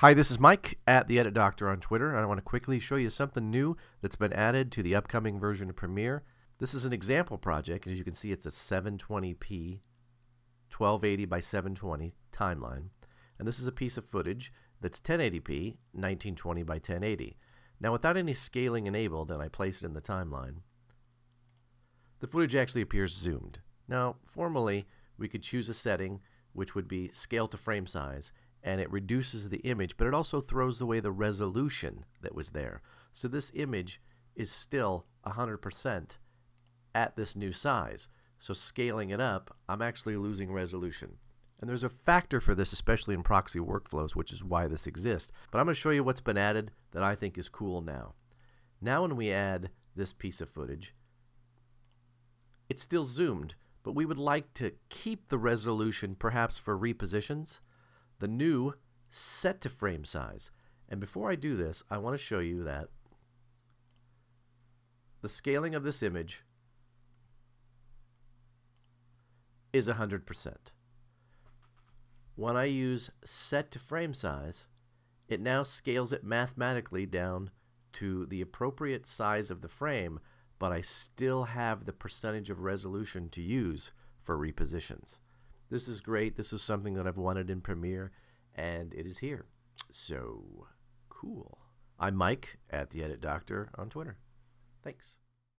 Hi, this is Mike at the Edit Doctor on Twitter, and I want to quickly show you something new that's been added to the upcoming version of Premiere. This is an example project, and as you can see, it's a 720p 1280 by 720 timeline. And this is a piece of footage that's 1080p 1920 by 1080. Now, without any scaling enabled, and I place it in the timeline, the footage actually appears zoomed. Now, formally, we could choose a setting which would be scale to frame size, and it reduces the image, but it also throws away the resolution that was there. So this image is still 100% at this new size. So scaling it up, I'm actually losing resolution. And there's a factor for this, especially in proxy workflows, which is why this exists. But I'm going to show you what's been added that I think is cool now. Now when we add this piece of footage, it's still zoomed, but we would like to keep the resolution perhaps for repositions the new set to frame size. And before I do this, I want to show you that the scaling of this image is 100%. When I use set to frame size, it now scales it mathematically down to the appropriate size of the frame, but I still have the percentage of resolution to use for repositions. This is great. This is something that I've wanted in Premiere, and it is here. So cool. I'm Mike at the Edit Doctor on Twitter. Thanks.